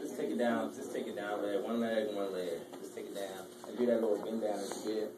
Just take it down. Just take it down. Leg. One leg, one leg. Just take it down. And do that little bend down if you did.